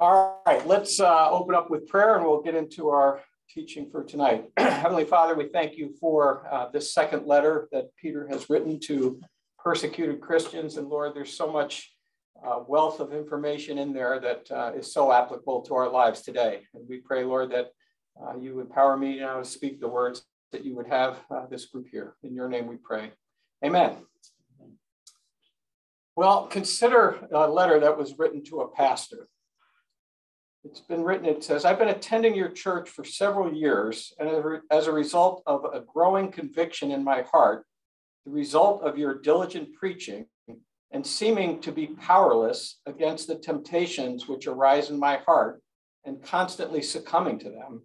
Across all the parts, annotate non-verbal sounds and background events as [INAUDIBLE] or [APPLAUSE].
All right, let's uh, open up with prayer and we'll get into our teaching for tonight. [CLEARS THROAT] Heavenly Father, we thank you for uh, this second letter that Peter has written to persecuted Christians. And Lord, there's so much uh, wealth of information in there that uh, is so applicable to our lives today. And we pray, Lord, that uh, you empower me now to speak the words that you would have uh, this group here. In your name we pray. Amen. Well, consider a letter that was written to a pastor. It's been written, it says, I've been attending your church for several years, and as a result of a growing conviction in my heart, the result of your diligent preaching, and seeming to be powerless against the temptations which arise in my heart, and constantly succumbing to them,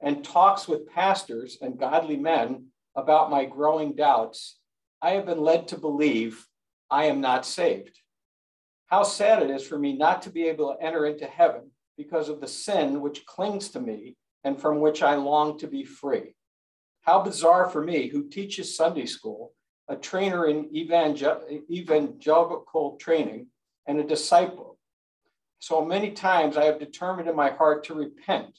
and talks with pastors and godly men about my growing doubts, I have been led to believe I am not saved. How sad it is for me not to be able to enter into heaven because of the sin which clings to me and from which I long to be free. How bizarre for me, who teaches Sunday school, a trainer in evangel- evangelical training, and a disciple. So many times I have determined in my heart to repent,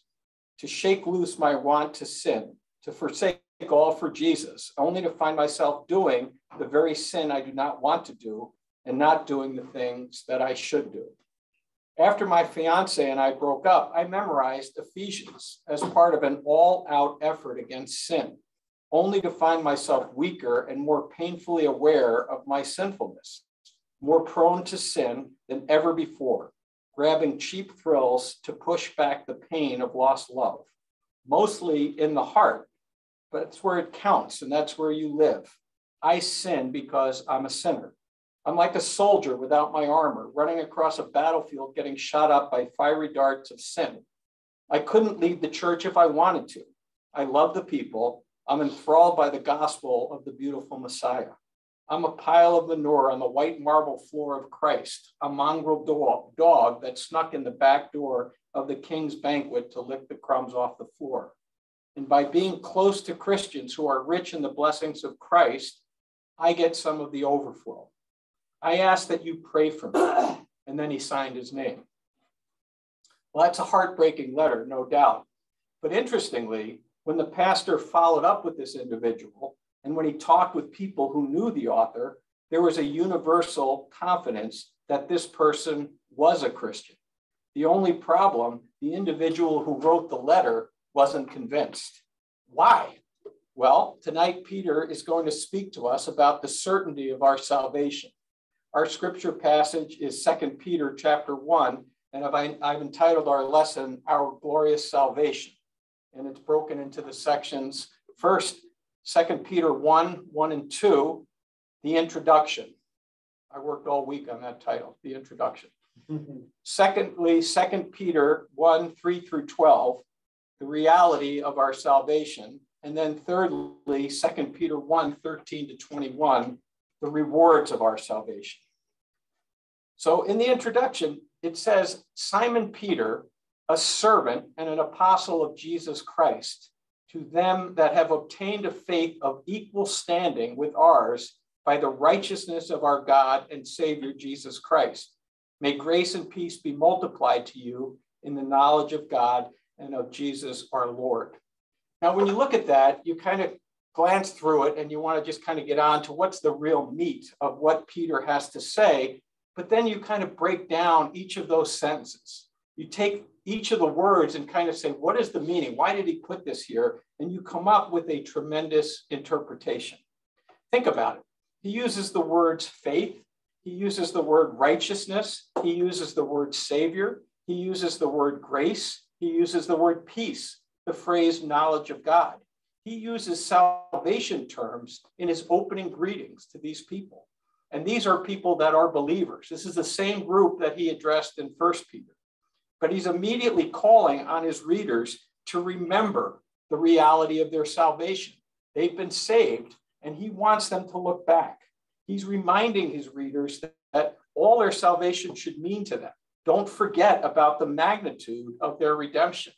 to shake loose my want to sin, to forsake all for Jesus, only to find myself doing the very sin I do not want to do and not doing the things that I should do. After my fiance and I broke up, I memorized Ephesians as part of an all out effort against sin, only to find myself weaker and more painfully aware of my sinfulness, more prone to sin than ever before, grabbing cheap thrills to push back the pain of lost love, mostly in the heart, but it's where it counts and that's where you live. I sin because I'm a sinner. I'm like a soldier without my armor, running across a battlefield, getting shot up by fiery darts of sin. I couldn't leave the church if I wanted to. I love the people. I'm enthralled by the gospel of the beautiful Messiah. I'm a pile of manure on the white marble floor of Christ, a mongrel dog, dog that snuck in the back door of the king's banquet to lick the crumbs off the floor. And by being close to Christians who are rich in the blessings of Christ, I get some of the overflow. I ask that you pray for me. [CLEARS THROAT] And then he signed his name. Well, that's a heartbreaking letter, no doubt. But interestingly, when the pastor followed up with this individual, and when he talked with people who knew the author, there was a universal confidence that this person was a Christian. The only problem, the individual who wrote the letter wasn't convinced. Why? Well, tonight Peter is going to speak to us about the certainty of our salvation. Our scripture passage is Second Peter chapter 1, and I've, I've entitled our lesson, Our Glorious Salvation. And it's broken into the sections. First, Second Peter 1, 1 and 2, the introduction. I worked all week on that title, the introduction. [LAUGHS] Secondly, Second Peter 1, 3 through 12, the reality of our salvation. And then thirdly, Second Peter 1, 13 to 21, the rewards of our salvation. So in the introduction, it says Simon Peter, a servant and an apostle of Jesus Christ, to them that have obtained a faith of equal standing with ours by the righteousness of our God and Savior Jesus Christ. May grace and peace be multiplied to you in the knowledge of God and of Jesus our Lord. Now, when you look at that, you kind of glance through it and you want to just kind of get on to what's the real meat of what Peter has to say. But then you kind of break down each of those sentences. You take each of the words and kind of say, what is the meaning? Why did he put this here? And you come up with a tremendous interpretation. Think about it. He uses the words faith, he uses the word righteousness, he uses the word savior, he uses the word grace, he uses the word peace, the phrase knowledge of God he uses salvation terms in his opening greetings to these people. And these are people that are believers. This is the same group that he addressed in First Peter. But he's immediately calling on his readers to remember the reality of their salvation. They've been saved, and he wants them to look back. He's reminding his readers that, that all their salvation should mean to them. Don't forget about the magnitude of their redemption.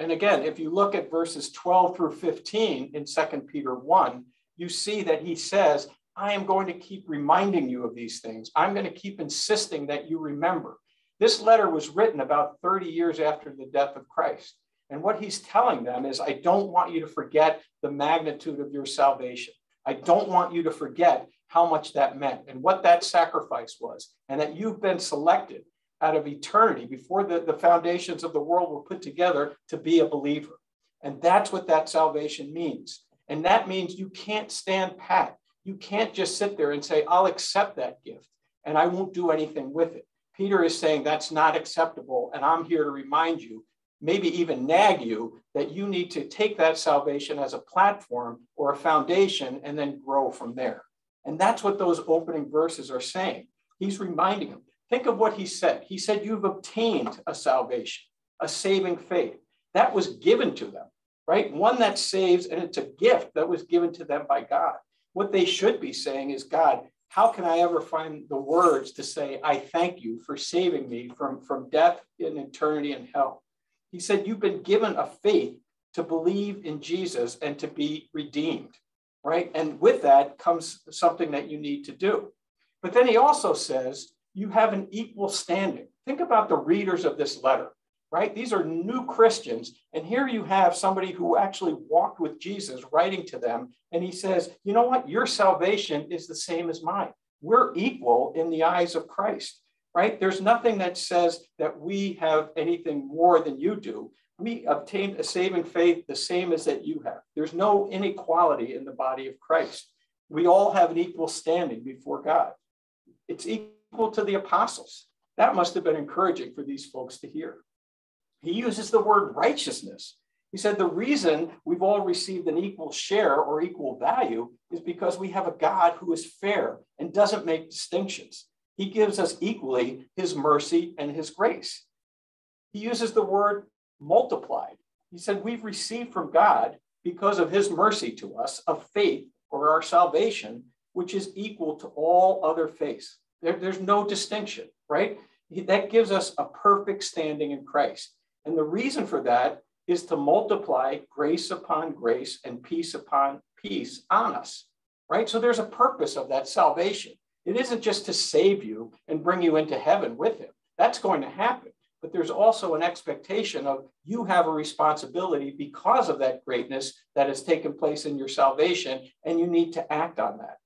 And again, if you look at verses 12 through 15 in 2 Peter 1, you see that he says, I am going to keep reminding you of these things. I'm going to keep insisting that you remember. This letter was written about 30 years after the death of Christ. And what he's telling them is, I don't want you to forget the magnitude of your salvation. I don't want you to forget how much that meant and what that sacrifice was, and that you've been selected out of eternity before the, the foundations of the world were put together to be a believer. And that's what that salvation means. And that means you can't stand pat. You can't just sit there and say, I'll accept that gift and I won't do anything with it. Peter is saying that's not acceptable. And I'm here to remind you, maybe even nag you, that you need to take that salvation as a platform or a foundation and then grow from there. And that's what those opening verses are saying. He's reminding them. Think of what he said. He said, You've obtained a salvation, a saving faith. That was given to them, right? One that saves, and it's a gift that was given to them by God. What they should be saying is, God, how can I ever find the words to say, I thank you for saving me from, from death in eternity and hell? He said, You've been given a faith to believe in Jesus and to be redeemed, right? And with that comes something that you need to do. But then he also says, You have an equal standing. Think about the readers of this letter right? These are new Christians. And here you have somebody who actually walked with Jesus writing to them. And he says, you know what? Your salvation is the same as mine. We're equal in the eyes of Christ, right? There's nothing that says that we have anything more than you do. We obtained a saving faith the same as that you have. There's no inequality in the body of Christ. We all have an equal standing before God. It's equal to the apostles. That must have been encouraging for these folks to hear. He uses the word righteousness. He said the reason we've all received an equal share or equal value is because we have a God who is fair and doesn't make distinctions. He gives us equally his mercy and his grace. He uses the word multiplied. He said we've received from God because of his mercy to us of faith or our salvation, which is equal to all other faiths. There, there's no distinction, right? That gives us a perfect standing in Christ. And the reason for that is to multiply grace upon grace and peace upon peace on us, right? So there's a purpose of that salvation. It isn't just to save you and bring you into heaven with him. That's going to happen. But there's also an expectation of you have a responsibility because of that greatness that has taken place in your salvation, and you need to act on that.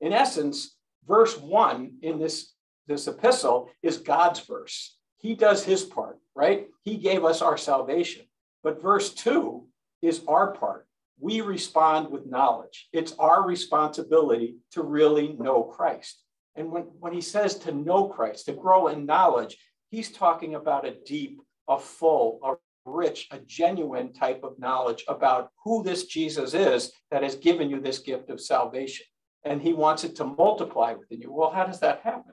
In essence, verse one in this, this epistle is God's verse. He does his part, right? He gave us our salvation. But verse two is our part. We respond with knowledge. It's our responsibility to really know Christ. And when, when he says to know Christ, to grow in knowledge, he's talking about a deep, a full, a rich, a genuine type of knowledge about who this Jesus is that has given you this gift of salvation. And he wants it to multiply within you. Well, how does that happen?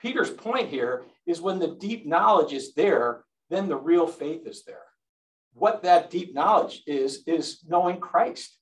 Peter's point here is when the deep knowledge is there, then the real faith is there. What that deep knowledge is, is knowing Christ.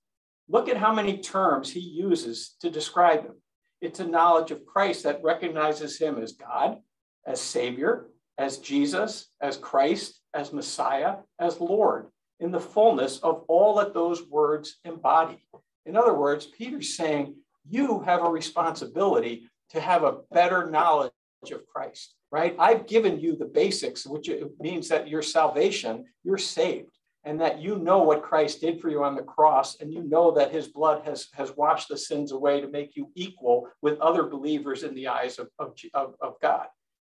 Look at how many terms he uses to describe him. It's a knowledge of Christ that recognizes him as God, as Savior, as Jesus, as Christ, as Messiah, as Lord, in the fullness of all that those words embody. In other words, Peter's saying, you have a responsibility to have a better knowledge of Christ, right? I've given you the basics, which means that your salvation, you're saved, and that you know what Christ did for you on the cross, and you know that his blood has, has washed the sins away to make you equal with other believers in the eyes of, of, of God,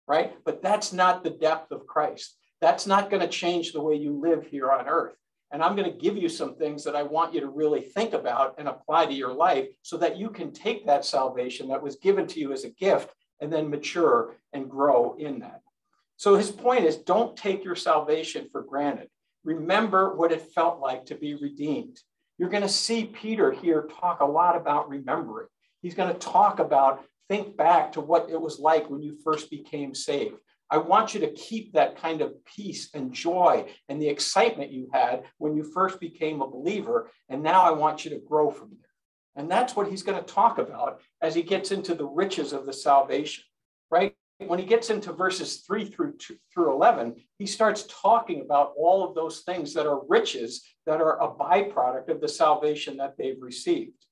right? But that's not the depth of Christ. That's not going to change the way you live here on earth. And I'm going to give you some things that I want you to really think about and apply to your life so that you can take that salvation that was given to you as a gift and then mature and grow in that. So his point is don't take your salvation for granted. Remember what it felt like to be redeemed. You're going to see Peter here talk a lot about remembering. He's going to talk about think back to what it was like when you first became saved. I want you to keep that kind of peace and joy and the excitement you had when you first became a believer. And now I want you to grow from there. And that's what he's going to talk about as he gets into the riches of the salvation, right? When he gets into verses 3 through through 11, he starts talking about all of those things that are riches that are a byproduct of the salvation that they've received.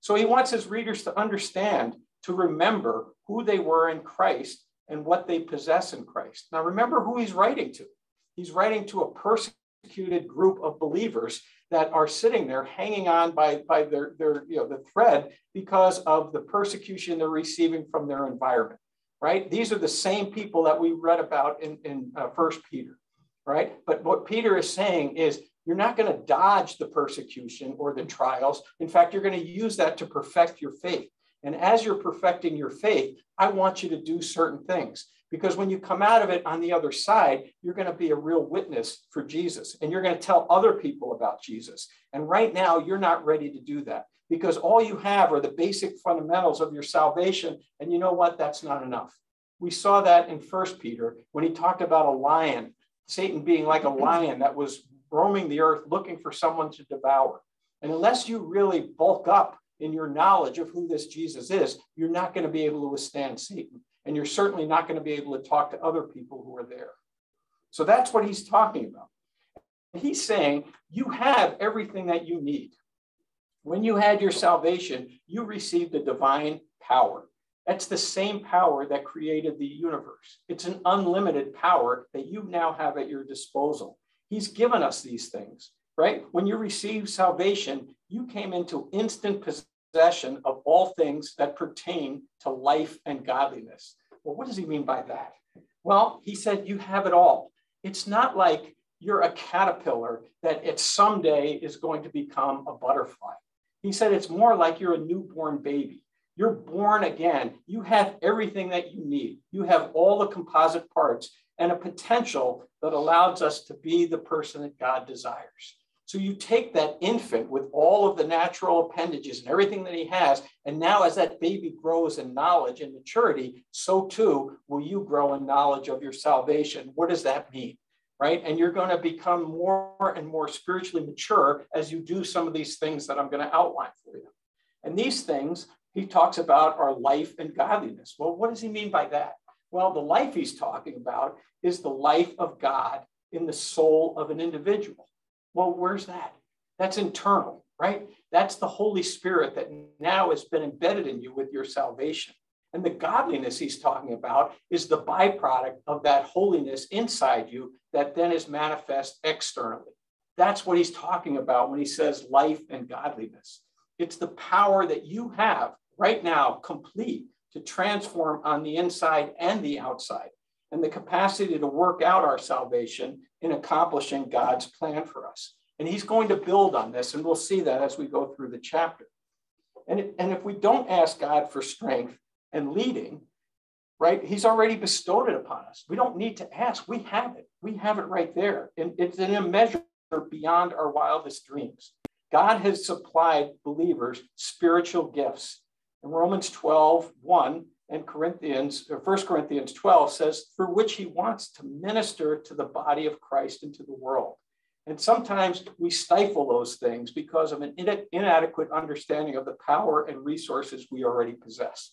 So he wants his readers to understand, to remember who they were in Christ and what they possess in Christ. Now, remember who he's writing to. He's writing to a persecuted group of believers that are sitting there hanging on by, by their, their, you know, the thread because of the persecution they're receiving from their environment, right? These are the same people that we read about in, in uh, First Peter, right? But what Peter is saying is you're not going to dodge the persecution or the trials. In fact, you're going to use that to perfect your faith. And as you're perfecting your faith, I want you to do certain things because when you come out of it on the other side, you're going to be a real witness for Jesus and you're going to tell other people about Jesus. And right now, you're not ready to do that because all you have are the basic fundamentals of your salvation. And you know what? That's not enough. We saw that in First Peter when he talked about a lion, Satan being like a lion that was roaming the earth looking for someone to devour. And unless you really bulk up in your knowledge of who this Jesus is, you're not going to be able to withstand Satan. And you're certainly not going to be able to talk to other people who are there. So that's what he's talking about. He's saying you have everything that you need. When you had your salvation, you received a divine power. That's the same power that created the universe. It's an unlimited power that you now have at your disposal. He's given us these things, right? When you receive salvation, you came into instant possession of all things that pertain to life and godliness. Well, what does he mean by that? Well, he said, You have it all. It's not like you're a caterpillar that it someday is going to become a butterfly. He said, It's more like you're a newborn baby. You're born again. You have everything that you need. You have all the composite parts and a potential that allows us to be the person that God desires. So you take that infant with all of the natural appendages and everything that he has, and now as that baby grows in knowledge and maturity, so too will you grow in knowledge of your salvation. What does that mean? Right? And you're going to become more and more spiritually mature as you do some of these things that I'm going to outline for you. And these things he talks about are life and godliness. Well, what does he mean by that? Well, the life he's talking about is the life of God in the soul of an individual. Well, where's that? That's internal, right? That's the Holy Spirit that now has been embedded in you with your salvation. And the godliness he's talking about is the byproduct of that holiness inside you that then is manifest externally. That's what he's talking about when he says life and godliness. It's the power that you have right now, complete, to transform on the inside and the outside and the capacity to work out our salvation in accomplishing God's plan for us. And he's going to build on this, and we'll see that as we go through the chapter. And, and if we don't ask God for strength and leading, right, he's already bestowed it upon us. We don't need to ask. We have it. We have it right there. And it's in a measure beyond our wildest dreams. God has supplied believers spiritual gifts. In Romans 12, 1, and Corinthians, or 1 Corinthians 12 says, through which he wants to minister to the body of Christ and to the world. And sometimes we stifle those things because of an inadequate understanding of the power and resources we already possess.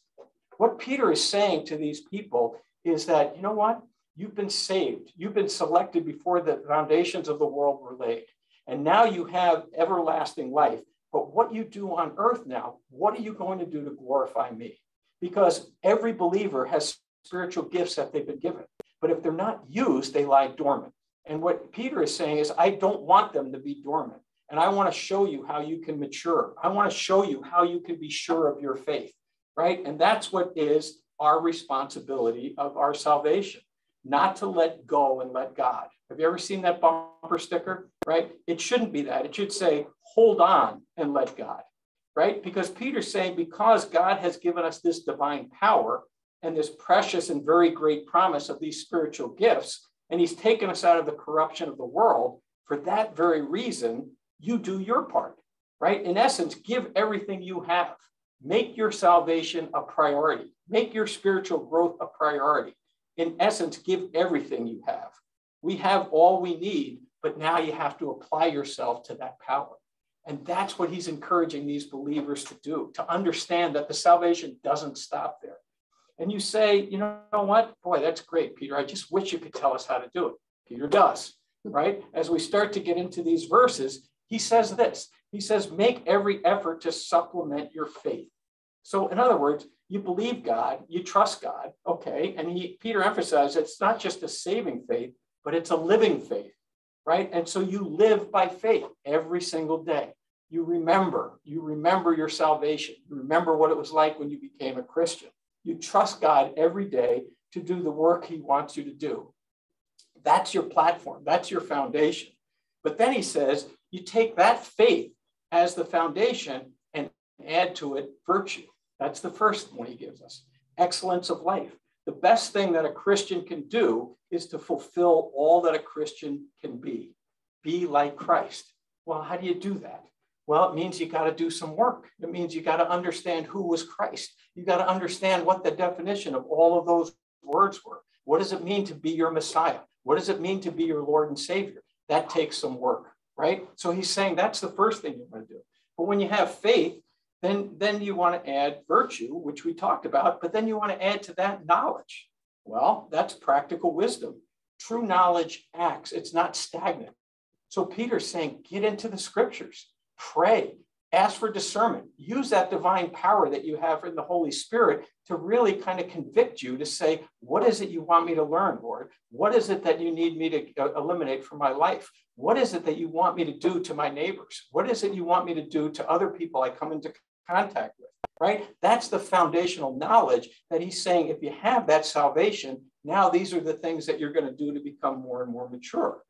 What Peter is saying to these people is that, you know what? You've been saved. You've been selected before the foundations of the world were laid. And now you have everlasting life. But what you do on earth now, what are you going to do to glorify me? Because every believer has spiritual gifts that they've been given. But if they're not used, they lie dormant. And what Peter is saying is, I don't want them to be dormant. And I want to show you how you can mature. I want to show you how you can be sure of your faith, right? And that's what is our responsibility of our salvation, not to let go and let God. Have you ever seen that bumper sticker, right? It shouldn't be that. It should say, hold on and let God right? Because Peter's saying, because God has given us this divine power and this precious and very great promise of these spiritual gifts, and he's taken us out of the corruption of the world, for that very reason, you do your part, right? In essence, give everything you have. Make your salvation a priority. Make your spiritual growth a priority. In essence, give everything you have. We have all we need, but now you have to apply yourself to that power. And that's what he's encouraging these believers to do, to understand that the salvation doesn't stop there. And you say, you know what? Boy, that's great, Peter. I just wish you could tell us how to do it. Peter does, right? As we start to get into these verses, he says this He says, make every effort to supplement your faith. So, in other words, you believe God, you trust God, okay. And he, Peter emphasized it's not just a saving faith, but it's a living faith, right? And so you live by faith every single day. You remember, you remember your salvation. You remember what it was like when you became a Christian. You trust God every day to do the work he wants you to do. That's your platform, that's your foundation. But then he says, you take that faith as the foundation and add to it virtue. That's the first one he gives us excellence of life. The best thing that a Christian can do is to fulfill all that a Christian can be. Be like Christ. Well, how do you do that? Well, it means you got to do some work. It means you got to understand who was Christ. You got to understand what the definition of all of those words were. What does it mean to be your Messiah? What does it mean to be your Lord and Savior? That takes some work, right? So he's saying that's the first thing you want to do. But when you have faith, then, then you want to add virtue, which we talked about, but then you want to add to that knowledge. Well, that's practical wisdom. True knowledge acts, it's not stagnant. So Peter's saying, get into the scriptures, pray, ask for discernment, use that divine power that you have in the Holy Spirit to really kind of convict you to say, what is it you want me to learn, Lord? What is it that you need me to uh, eliminate from my life? What is it that you want me to do to my neighbors? What is it you want me to do to other people I come into contact with? Right? That's the foundational knowledge that he's saying if you have that salvation, now these are the things that you're going to do to become more and more mature.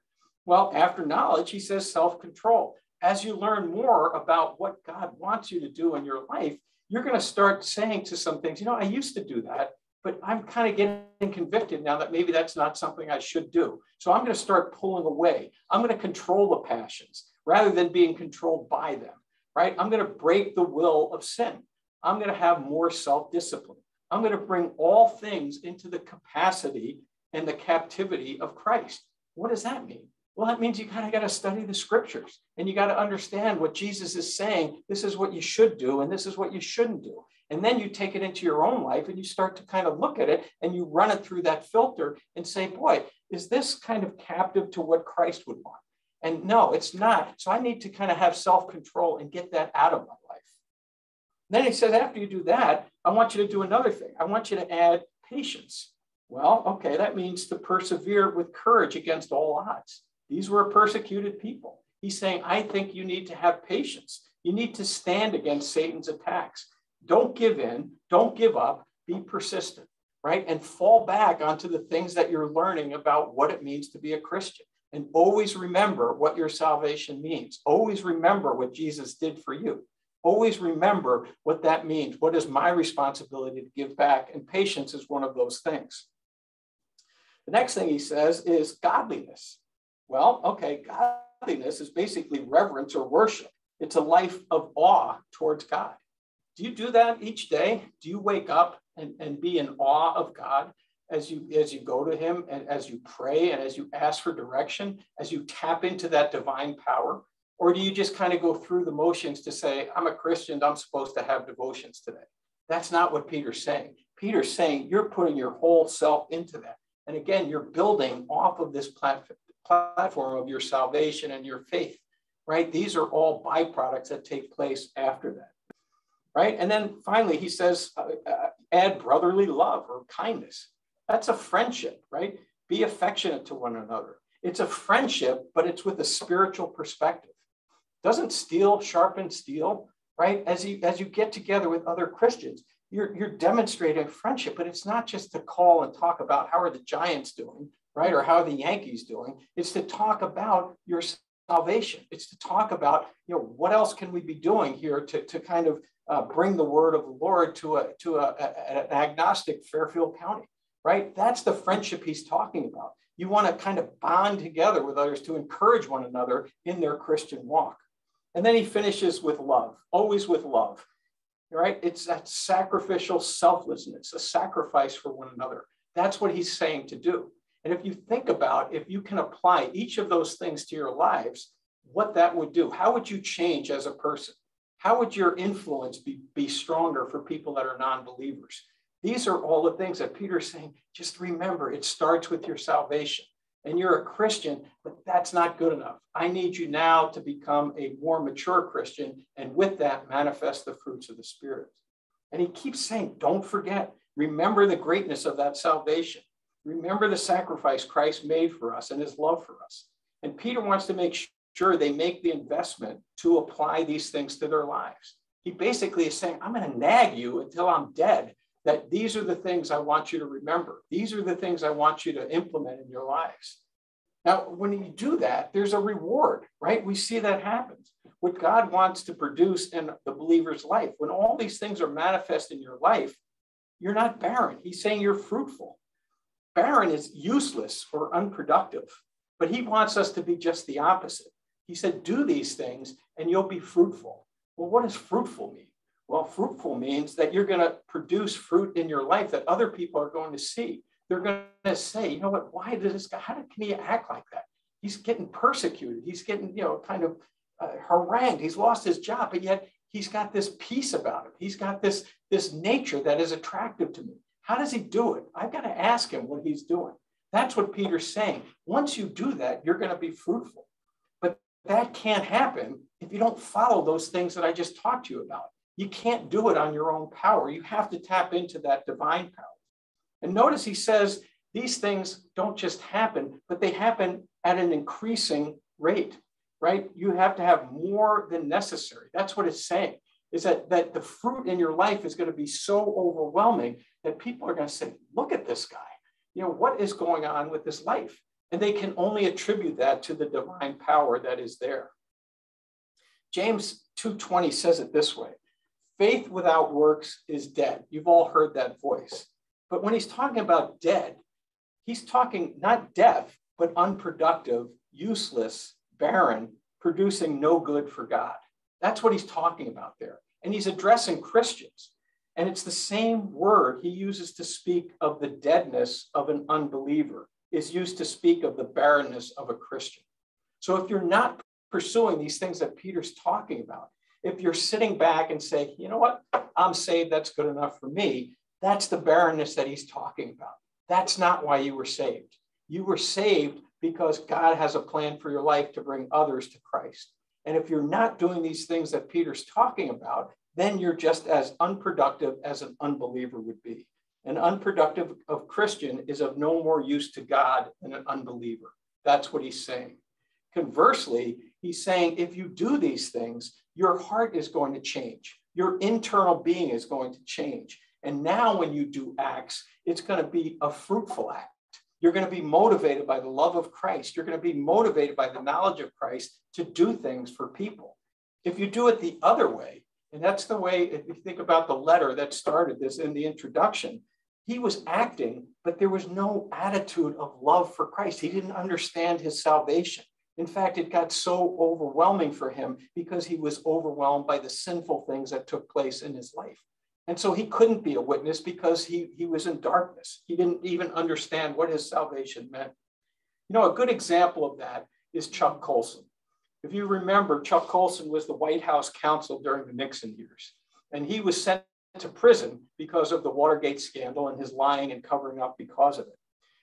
Well, after knowledge, he says self control as you learn more about what God wants you to do in your life, you're going to start saying to some things, you know, I used to do that, but I'm kind of getting convicted now that maybe that's not something I should do. So I'm going to start pulling away. I'm going to control the passions rather than being controlled by them, right? I'm going to break the will of sin. I'm going to have more self discipline. I'm going to bring all things into the capacity and the captivity of Christ. What does that mean? Well, that means you kind of got to study the scriptures and you got to understand what Jesus is saying. This is what you should do and this is what you shouldn't do. And then you take it into your own life and you start to kind of look at it and you run it through that filter and say, boy, is this kind of captive to what Christ would want? And no, it's not. So I need to kind of have self control and get that out of my life. Then he says, after you do that, I want you to do another thing. I want you to add patience. Well, okay, that means to persevere with courage against all odds. These were persecuted people. He's saying, I think you need to have patience. You need to stand against Satan's attacks. Don't give in, don't give up, be persistent, right? And fall back onto the things that you're learning about what it means to be a Christian. And always remember what your salvation means. Always remember what Jesus did for you. Always remember what that means. What is my responsibility to give back? And patience is one of those things. The next thing he says is godliness. Well, okay, godliness is basically reverence or worship. It's a life of awe towards God. Do you do that each day? Do you wake up and, and be in awe of God as you as you go to him and as you pray and as you ask for direction, as you tap into that divine power? Or do you just kind of go through the motions to say, I'm a Christian, I'm supposed to have devotions today? That's not what Peter's saying. Peter's saying you're putting your whole self into that. And again, you're building off of this platform, platform of your salvation and your faith, right? These are all byproducts that take place after that, right? And then finally, he says, uh, uh, add brotherly love or kindness. That's a friendship, right? Be affectionate to one another. It's a friendship, but it's with a spiritual perspective. Doesn't steel sharpen steel, right? As you as you get together with other Christians, you're, you're demonstrating friendship, but it's not just to call and talk about how are the Giants doing, right? Or how are the Yankees doing? It's to talk about your salvation. It's to talk about, you know, what else can we be doing here to, to kind of uh, bring the word of the Lord to a to a, a, an agnostic Fairfield County, right? That's the friendship he's talking about. You want to kind of bond together with others to encourage one another in their Christian walk. And then he finishes with love, always with love, right? It's that sacrificial selflessness, a sacrifice for one another. That's what he's saying to do. And if you think about if you can apply each of those things to your lives, what that would do, how would you change as a person? How would your influence be, be stronger for people that are non believers? These are all the things that Peter's saying. Just remember, it starts with your salvation. And you're a Christian, but that's not good enough. I need you now to become a more mature Christian, and with that, manifest the fruits of the Spirit. And he keeps saying, don't forget, remember the greatness of that salvation. Remember the sacrifice Christ made for us and his love for us. And Peter wants to make sure they make the investment to apply these things to their lives. He basically is saying, I'm going to nag you until I'm dead that these are the things I want you to remember. These are the things I want you to implement in your lives. Now, when you do that, there's a reward, right? We see that happens. What God wants to produce in the believer's life, when all these things are manifest in your life, you're not barren. He's saying you're fruitful. Barren is useless or unproductive, but he wants us to be just the opposite. He said, Do these things and you'll be fruitful. Well, what does fruitful mean? Well, fruitful means that you're going to produce fruit in your life that other people are going to see. They're going to say, you know what, why does this guy, how can he act like that? He's getting persecuted. He's getting, you know, kind of uh, harangued. He's lost his job, but yet he's got this peace about him. He's got this, this nature that is attractive to me. How does he do it? I've got to ask him what he's doing. That's what Peter's saying. Once you do that, you're going to be fruitful. But that can't happen if you don't follow those things that I just talked to you about. You can't do it on your own power. You have to tap into that divine power. And notice he says these things don't just happen, but they happen at an increasing rate, right? You have to have more than necessary. That's what it's saying, is that, that the fruit in your life is going to be so overwhelming that people are going to say, look at this guy. You know, what is going on with this life? And they can only attribute that to the divine power that is there. James 2:20 says it this way. Faith without works is dead. You've all heard that voice. But when he's talking about dead, he's talking not deaf, but unproductive, useless, barren, producing no good for God. That's what he's talking about there. And he's addressing Christians. And it's the same word he uses to speak of the deadness of an unbeliever, is used to speak of the barrenness of a Christian. So if you're not pursuing these things that Peter's talking about, if you're sitting back and say, you know what, I'm saved, that's good enough for me, that's the barrenness that he's talking about. That's not why you were saved. You were saved because God has a plan for your life to bring others to Christ. And if you're not doing these things that Peter's talking about, then you're just as unproductive as an unbeliever would be. An unproductive of Christian is of no more use to God than an unbeliever. That's what he's saying. Conversely, he's saying if you do these things, your heart is going to change. Your internal being is going to change. And now, when you do acts, it's going to be a fruitful act. You're going to be motivated by the love of Christ. You're going to be motivated by the knowledge of Christ to do things for people. If you do it the other way, and that's the way, if you think about the letter that started this in the introduction, he was acting, but there was no attitude of love for Christ. He didn't understand his salvation. In fact, it got so overwhelming for him because he was overwhelmed by the sinful things that took place in his life. And so he couldn't be a witness because he, he was in darkness. He didn't even understand what his salvation meant. You know, a good example of that is Chuck Colson. If you remember, Chuck Colson was the White House counsel during the Nixon years, and he was sent to prison because of the Watergate scandal and his lying and covering up because of it.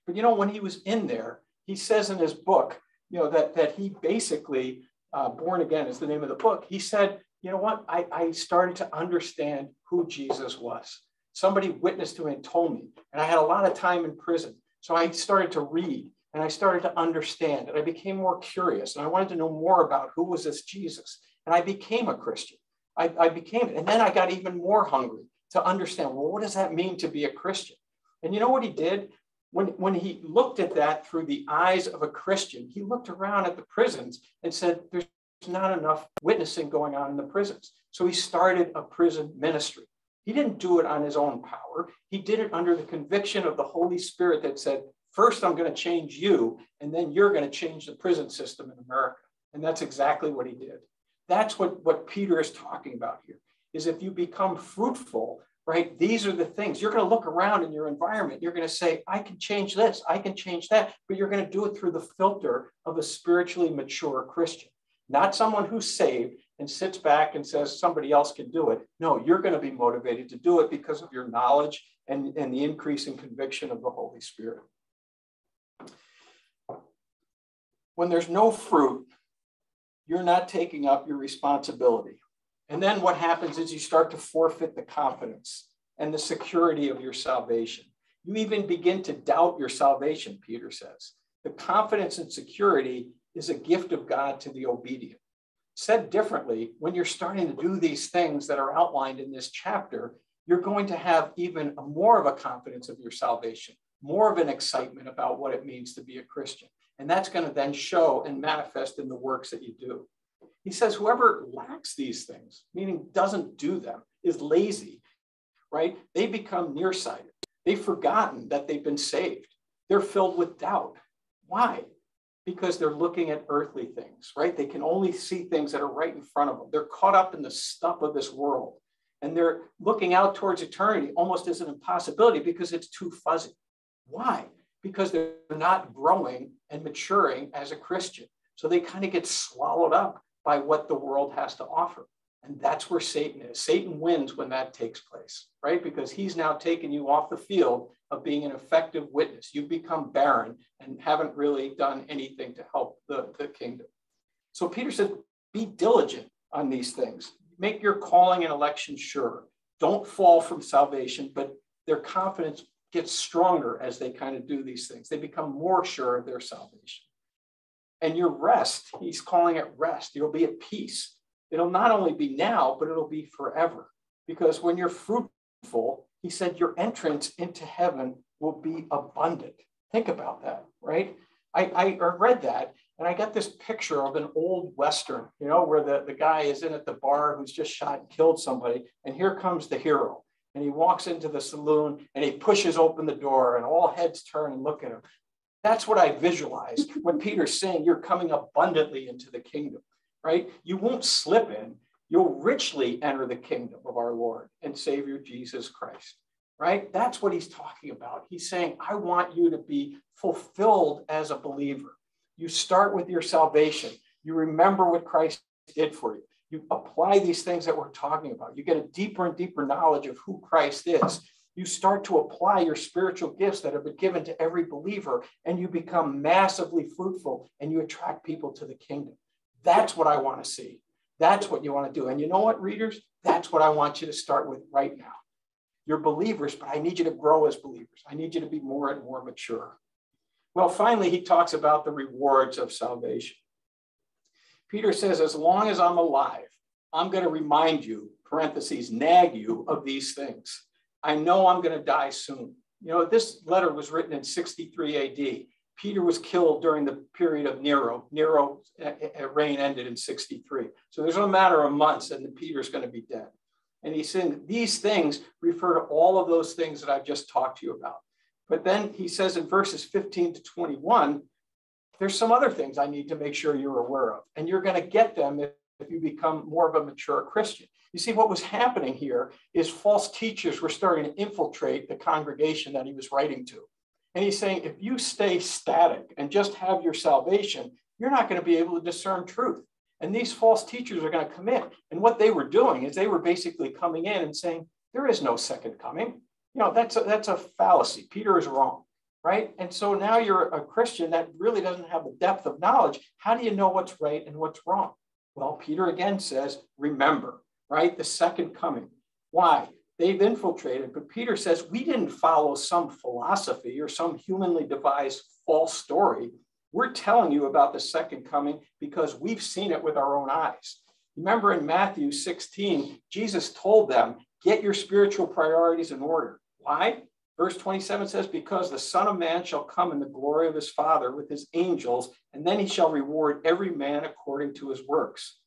But you know, when he was in there, he says in his book, you know, that, that he basically, uh, Born Again is the name of the book, he said, you know what? I, I started to understand who Jesus was. Somebody witnessed to me and told me, and I had a lot of time in prison. So I started to read and I started to understand and I became more curious and I wanted to know more about who was this Jesus. And I became a Christian. I, I became. And then I got even more hungry to understand, well, what does that mean to be a Christian? And you know what he did? When, when he looked at that through the eyes of a Christian, he looked around at the prisons and said, there's not enough witnessing going on in the prisons. So he started a prison ministry. He didn't do it on his own power. He did it under the conviction of the Holy Spirit that said, first, I'm going to change you, and then you're going to change the prison system in America. And that's exactly what he did. That's what, what Peter is talking about here, is if you become fruitful, right, these are the things. You're going to look around in your environment. You're going to say, I can change this, I can change that, but you're going to do it through the filter of a spiritually mature Christian not someone who's saved and sits back and says somebody else can do it. No, you're going to be motivated to do it because of your knowledge and, and the increasing conviction of the Holy Spirit. When there's no fruit, you're not taking up your responsibility. And then what happens is you start to forfeit the confidence and the security of your salvation. You even begin to doubt your salvation, Peter says. The confidence and security is a gift of God to the obedient. Said differently, when you're starting to do these things that are outlined in this chapter, you're going to have even more of a confidence of your salvation, more of an excitement about what it means to be a Christian. And that's going to then show and manifest in the works that you do. He says, whoever lacks these things, meaning doesn't do them, is lazy, right? They become nearsighted. They've forgotten that they've been saved. They're filled with doubt. Why? Because they're looking at earthly things, right? They can only see things that are right in front of them. They're caught up in the stuff of this world. And they're looking out towards eternity almost as an impossibility because it's too fuzzy. Why? Because they're not growing and maturing as a Christian. So they kind of get swallowed up by what the world has to offer. And that's where Satan is. Satan wins when that takes place, right? Because he's now taken you off the field of being an effective witness. You've become barren and haven't really done anything to help the, the kingdom. So Peter said, be diligent on these things. Make your calling and election sure. Don't fall from salvation, but their confidence gets stronger as they kind of do these things. They become more sure of their salvation. And your rest, he's calling it rest. You'll be at peace. It'll not only be now, but it'll be forever. Because when you're fruitful, he said your entrance into heaven will be abundant. Think about that, right? I, I read that and I got this picture of an old Western, you know, where the, the guy is in at the bar who's just shot and killed somebody. And here comes the hero. And he walks into the saloon and he pushes open the door and all heads turn and look at him. That's what I visualized when Peter's saying you're coming abundantly into the kingdom, right? You won't slip in, you'll richly enter the kingdom of our Lord and Savior Jesus Christ, right? That's what he's talking about. He's saying, I want you to be fulfilled as a believer. You start with your salvation, you remember what Christ did for you. You apply these things that we're talking about. You get a deeper and deeper knowledge of who Christ is you start to apply your spiritual gifts that have been given to every believer and you become massively fruitful and you attract people to the kingdom. That's what I want to see. That's what you want to do. And you know what, readers? That's what I want you to start with right now. You're believers, but I need you to grow as believers. I need you to be more and more mature. Well, finally, he talks about the rewards of salvation. Peter says, as long as I'm alive, I'm going to remind you, parentheses, nag you of these things. I know I'm going to die soon. You know, this letter was written in 63 AD. Peter was killed during the period of Nero. Nero's uh, reign ended in 63. So there's a matter of months and Peter's going to be dead. And he's saying these things refer to all of those things that I've just talked to you about. But then he says in verses 15 to 21, there's some other things I need to make sure you're aware of. And you're going to get them if, if you become more of a mature Christian. You see, what was happening here is false teachers were starting to infiltrate the congregation that he was writing to. And he's saying, if you stay static and just have your salvation, you're not going to be able to discern truth. And these false teachers are going to come in. And what they were doing is they were basically coming in and saying, there is no second coming. You know, that's a, that's a fallacy. Peter is wrong, right? And so now you're a Christian that really doesn't have the depth of knowledge. How do you know what's right and what's wrong? Well, Peter again says, remember, right? The second coming. Why? They've infiltrated. But Peter says we didn't follow some philosophy or some humanly devised false story. We're telling you about the second coming because we've seen it with our own eyes. Remember in Matthew 16, Jesus told them, get your spiritual priorities in order. Why? Verse 27 says, Because the Son of Man shall come in the glory of his Father with his angels, and then he shall reward every man according to his works.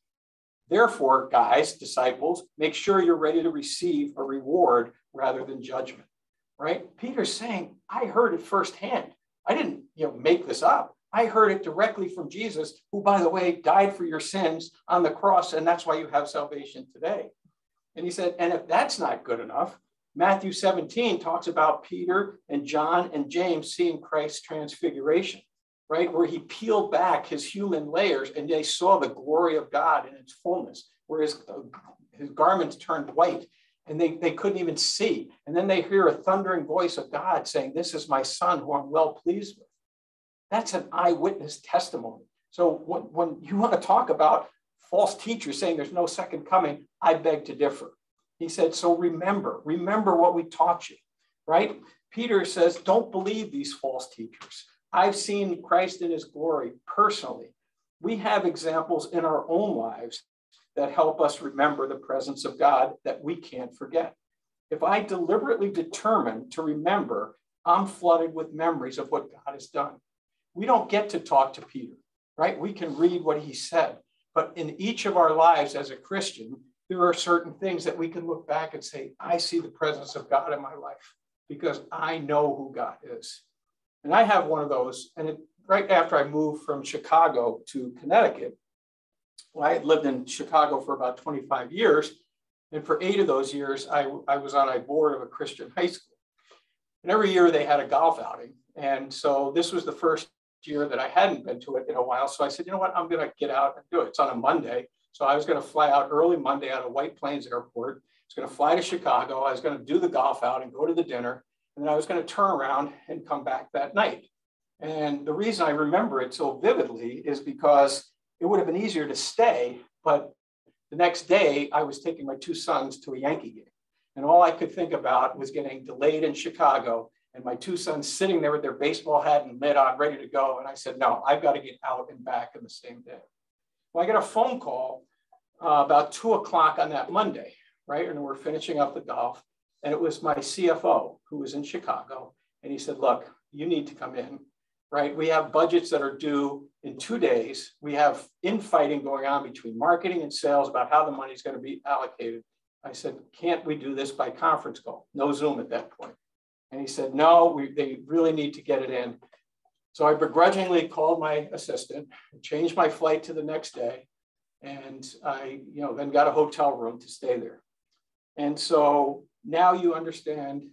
Therefore, guys, disciples, make sure you're ready to receive a reward rather than judgment. Right? Peter's saying, I heard it firsthand. I didn't, you know, make this up. I heard it directly from Jesus, who, by the way, died for your sins on the cross, and that's why you have salvation today. And he said, and if that's not good enough, Matthew 17 talks about Peter and John and James seeing Christ's transfiguration right? Where he peeled back his human layers and they saw the glory of God in its fullness, where his, his garments turned white and they, they couldn't even see. And then they hear a thundering voice of God saying, This is my son who I'm well pleased with. That's an eyewitness testimony. So when, when you want to talk about false teachers saying there's no second coming, I beg to differ. He said, So remember, remember what we taught you, right? Peter says, Don't believe these false teachers. I've seen Christ in his glory personally. We have examples in our own lives that help us remember the presence of God that we can't forget. If I deliberately determine to remember, I'm flooded with memories of what God has done. We don't get to talk to Peter, right? We can read what he said, but in each of our lives as a Christian, there are certain things that we can look back and say, I see the presence of God in my life because I know who God is. And I have one of those. And it, right after I moved from Chicago to Connecticut, well, I had lived in Chicago for about 25 years. And for eight of those years, I, I was on a board of a Christian high school. And every year they had a golf outing. And so this was the first year that I hadn't been to it in a while. So I said, you know what, I'm going to get out and do it. It's on a Monday. So I was going to fly out early Monday out of White Plains Airport. I was going to fly to Chicago. I was going to do the golf out and go to the dinner. And then I was going to turn around and come back that night. And the reason I remember it so vividly is because it would have been easier to stay, but the next day I was taking my two sons to a Yankee game. And all I could think about was getting delayed in Chicago and my two sons sitting there with their baseball hat and mitt on, ready to go. And I said, no, I've got to get out and back in the same day. Well, I get a phone call uh, about two o'clock on that Monday, right? And we're finishing up the golf. And it was my CFO who was in Chicago. And he said, Look, you need to come in, right? We have budgets that are due in two days. We have infighting going on between marketing and sales about how the money is going to be allocated. I said, Can't we do this by conference call? No Zoom at that point. And he said, No, we, they really need to get it in. So I begrudgingly called my assistant, changed my flight to the next day, and I, you know, then got a hotel room to stay there. And so now you understand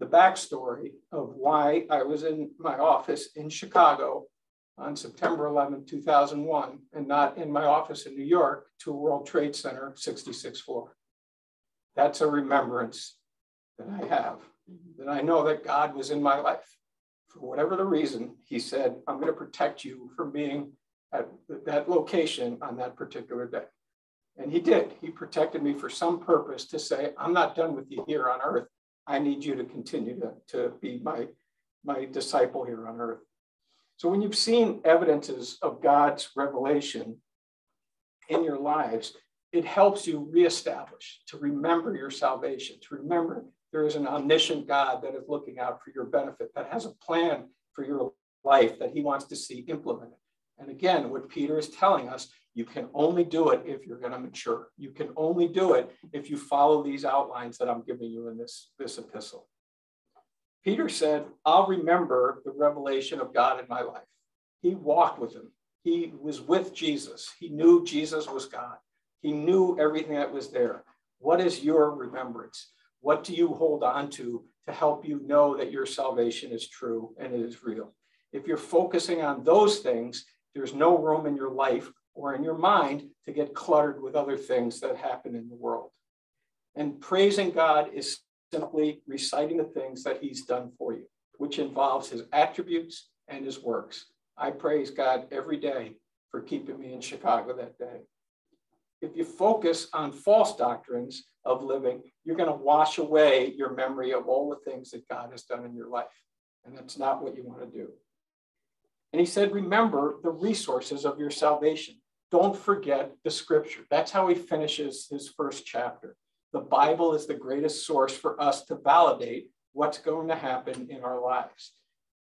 the backstory of why I was in my office in Chicago on September 11, 2001, and not in my office in New York Two World Trade Center, 66th floor. That's a remembrance that I have, mm-hmm. that I know that God was in my life. For whatever the reason, He said, I'm going to protect you from being at that location on that particular day. And he did. He protected me for some purpose to say, I'm not done with you here on earth. I need you to continue to, to be my, my disciple here on earth. So when you've seen evidences of God's revelation in your lives, it helps you reestablish, to remember your salvation, to remember there is an omniscient God that is looking out for your benefit, that has a plan for your life that he wants to see implemented. And again, what Peter is telling us you can only do it if you're going to mature. You can only do it if you follow these outlines that I'm giving you in this, this epistle. Peter said, I'll remember the revelation of God in my life. He walked with him. He was with Jesus. He knew Jesus was God. He knew everything that was there. What is your remembrance? What do you hold on to to help you know that your salvation is true and it is real? If you're focusing on those things, there's no room in your life or in your mind to get cluttered with other things that happen in the world. And praising God is simply reciting the things that He's done for you, which involves His attributes and His works. I praise God every day for keeping me in Chicago that day. If you focus on false doctrines of living, you're going to wash away your memory of all the things that God has done in your life. And that's not what you want to do. And he said, Remember the resources of your salvation. Don't forget the scripture. That's how he finishes his first chapter. The Bible is the greatest source for us to validate what's going to happen in our lives.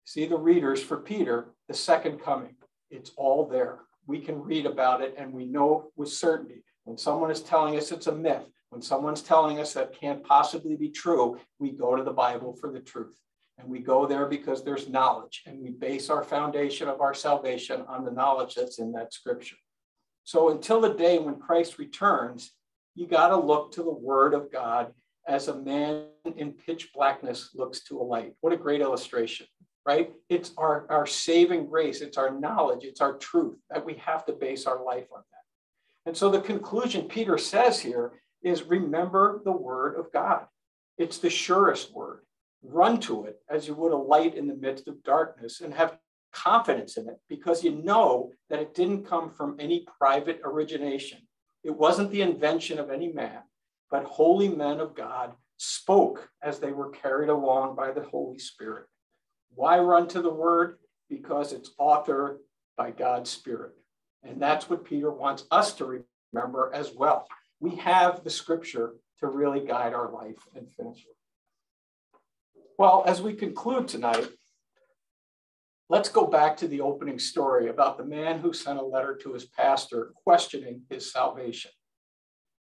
See the readers for Peter, the second coming. It's all there. We can read about it and we know with certainty. When someone is telling us it's a myth, when someone's telling us that can't possibly be true, we go to the Bible for the truth. And we go there because there's knowledge, and we base our foundation of our salvation on the knowledge that's in that scripture. So until the day when Christ returns, you got to look to the word of God as a man in pitch blackness looks to a light. What a great illustration, right? It's our, our saving grace, it's our knowledge, it's our truth that we have to base our life on that. And so the conclusion Peter says here is remember the word of God. It's the surest word. Run to it as you would a light in the midst of darkness and have confidence in it because you know that it didn't come from any private origination. It wasn't the invention of any man, but holy men of God spoke as they were carried along by the Holy Spirit. Why run to the word? Because it's authored by God's Spirit. And that's what Peter wants us to remember as well. We have the scripture to really guide our life and finish it. Well, as we conclude tonight, let's go back to the opening story about the man who sent a letter to his pastor questioning his salvation.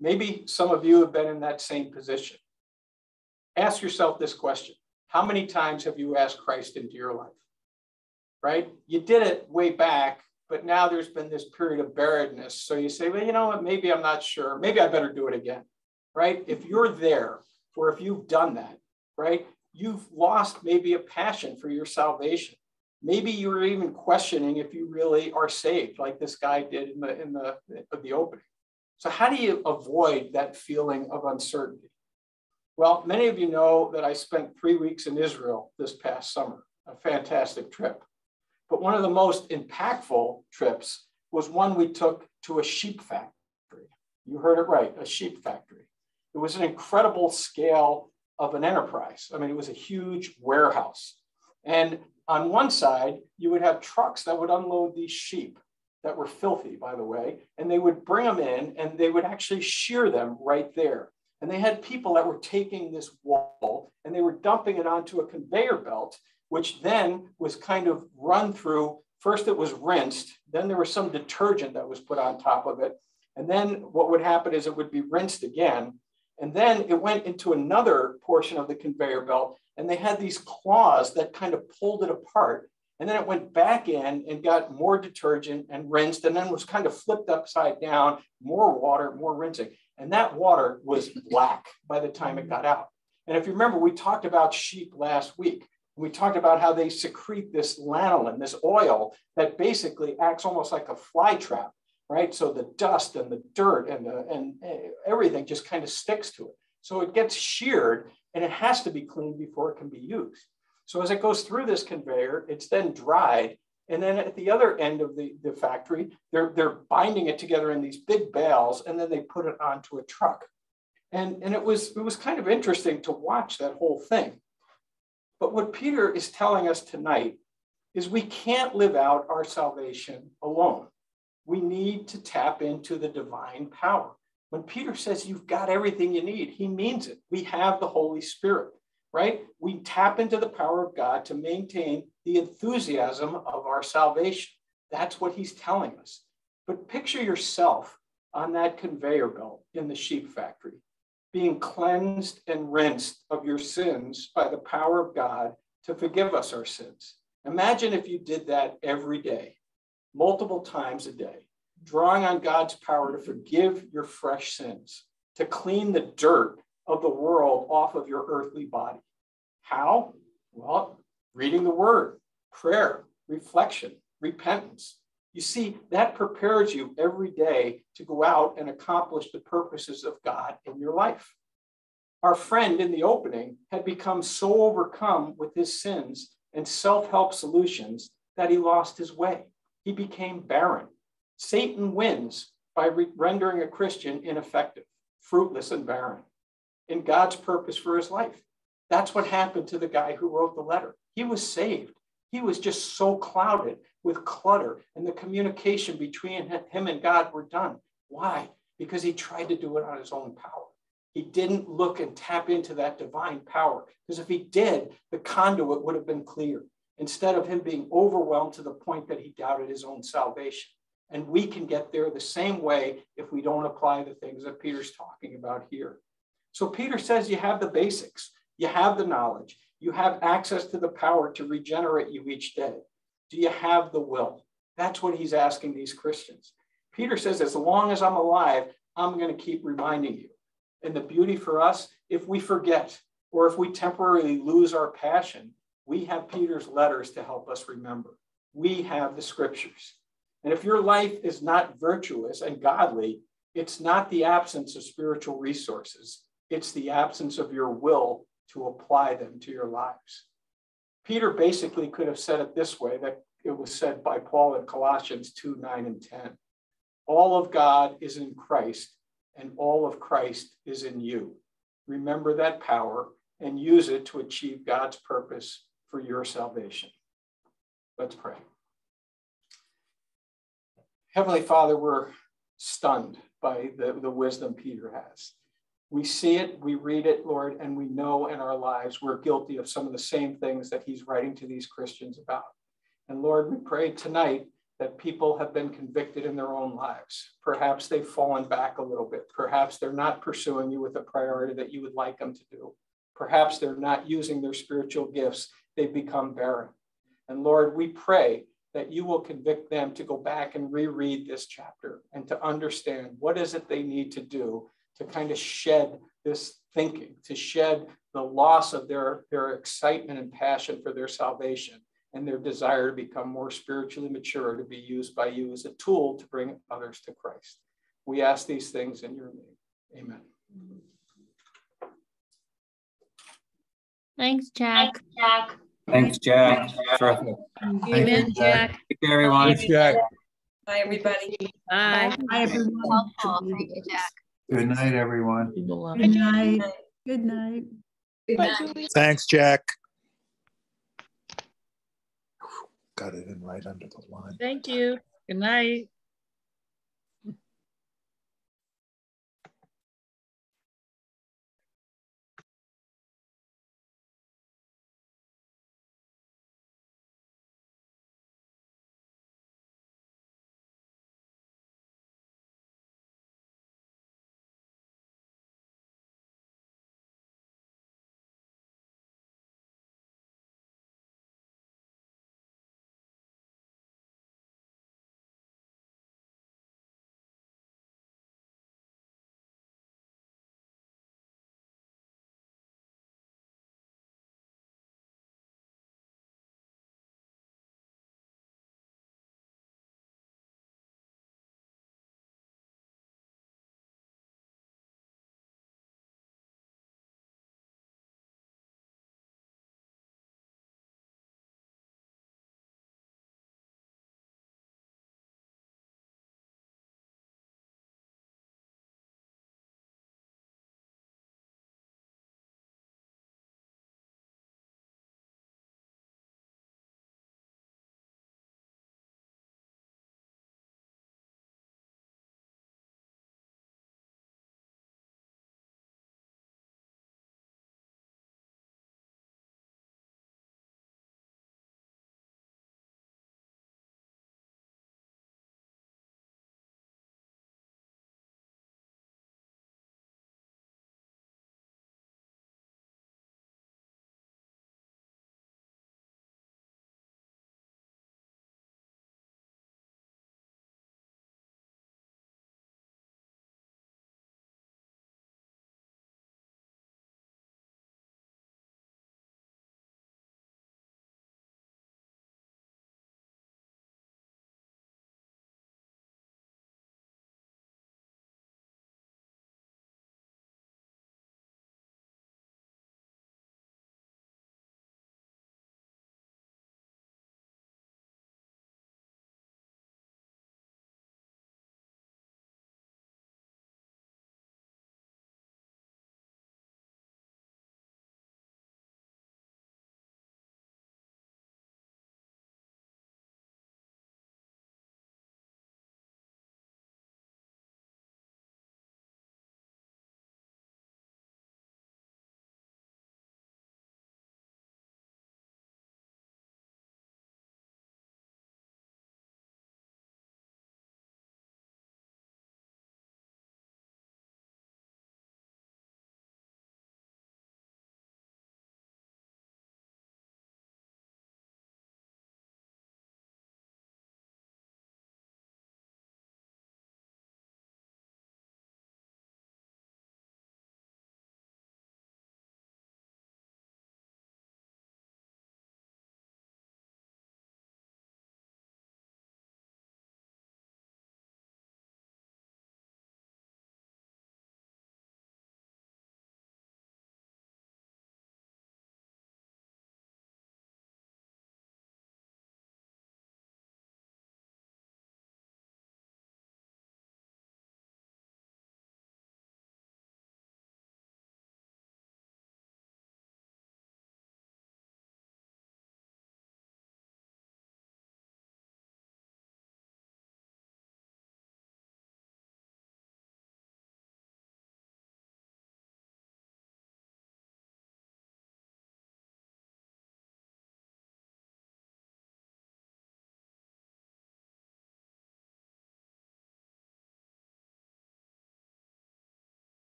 Maybe some of you have been in that same position. Ask yourself this question How many times have you asked Christ into your life? Right? You did it way back, but now there's been this period of barrenness. So you say, well, you know what? Maybe I'm not sure. Maybe I better do it again. Right? If you're there, or if you've done that, right? You've lost maybe a passion for your salvation. Maybe you're even questioning if you really are saved, like this guy did in the in the, the opening. So how do you avoid that feeling of uncertainty? Well, many of you know that I spent three weeks in Israel this past summer, a fantastic trip. But one of the most impactful trips was one we took to a sheep factory. You heard it right, a sheep factory. It was an incredible scale of an enterprise. I mean, it was a huge warehouse. And on one side, you would have trucks that would unload these sheep that were filthy, by the way, and they would bring them in and they would actually shear them right there. And they had people that were taking this wool and they were dumping it onto a conveyor belt, which then was kind of run through. First, it was rinsed, then there was some detergent that was put on top of it. And then what would happen is it would be rinsed again. And then it went into another portion of the conveyor belt, and they had these claws that kind of pulled it apart. And then it went back in and got more detergent and rinsed, and then was kind of flipped upside down, more water, more rinsing. And that water was black by the time it got out. And if you remember, we talked about sheep last week. We talked about how they secrete this lanolin, this oil that basically acts almost like a fly trap, right? So the dust and the dirt and, the, and uh, everything just kind of sticks to it. So it gets sheared and it has to be cleaned before it can be used. So as it goes through this conveyor, it's then dried and then at the other end of the, the factory, they're, they're binding it together in these big bales, and then they put it onto a truck. And, and it, was, it was kind of interesting to watch that whole thing. But what Peter is telling us tonight is we can't live out our salvation alone. We need to tap into the divine power. When Peter says you've got everything you need, he means it. We have the Holy Spirit right? We tap into the power of God to maintain the enthusiasm of our salvation. That's what he's telling us. But picture yourself on that conveyor belt in the sheep factory, being cleansed and rinsed of your sins by the power of God to forgive us our sins. Imagine if you did that every day, multiple times a day, drawing on God's power to forgive your fresh sins, to clean the dirt of the world off of your earthly body. How? Well, reading the word, prayer, reflection, repentance. You see, that prepares you every day to go out and accomplish the purposes of God in your life. Our friend in the opening had become so overcome with his sins and self help solutions that he lost his way. He became barren. Satan wins by re- rendering a Christian ineffective, fruitless, and barren in God's purpose for his life. That's what happened to the guy who wrote the letter. He was saved. He was just so clouded with clutter, and the communication between him and God were done. Why? Because he tried to do it on his own power. He didn't look and tap into that divine power. Because if he did, the conduit would have been clear instead of him being overwhelmed to the point that he doubted his own salvation. And we can get there the same way if we don't apply the things that Peter's talking about here. So Peter says you have the basics, you have the knowledge, you have access to the power to regenerate you each day. Do you have the will? That's what he's asking these Christians. Peter says, as long as I'm alive, I'm going to keep reminding you. And the beauty for us, if we forget or if we temporarily lose our passion, we have Peter's letters to help us remember. We have the scriptures. And if your life is not virtuous and godly, it's not the absence of spiritual resources, it's the absence of your will to apply them to your lives. Peter basically could have said it this way that it was said by Paul in Colossians 2 9 and 10. All of God is in Christ, and all of Christ is in you. Remember that power and use it to achieve God's purpose for your salvation. Let's pray. Heavenly Father, we're stunned by the, the wisdom Peter has. We see it, we read it, Lord, and we know in our lives we're guilty of some of the same things that he's writing to these Christians about. And Lord, we pray tonight that people have been convicted in their own lives. Perhaps they've fallen back a little bit. Perhaps they're not pursuing you with the priority that you would like them to do. Perhaps they're not using their spiritual gifts. They've become barren. And Lord, we pray that you will convict them to go back and reread this chapter and to understand what is it they need to do to kind of shed this thinking, to shed the loss of their, their excitement and passion for their salvation and their desire to become more spiritually mature to be used by you as a tool to bring others to Christ. We ask these things in your name. Amen. Thanks, Jack. Thanks, Jack. Thanks, Jack. Terrific. Amen, Jack. Take care, everyone. Thanks, Jack. Bye, everybody. Bye. Hi, everyone. Thank you, Jack. Good night, everyone. Good night. Good night. Good night. Thanks, Jack. Got it in right under the line. Thank you. Good night.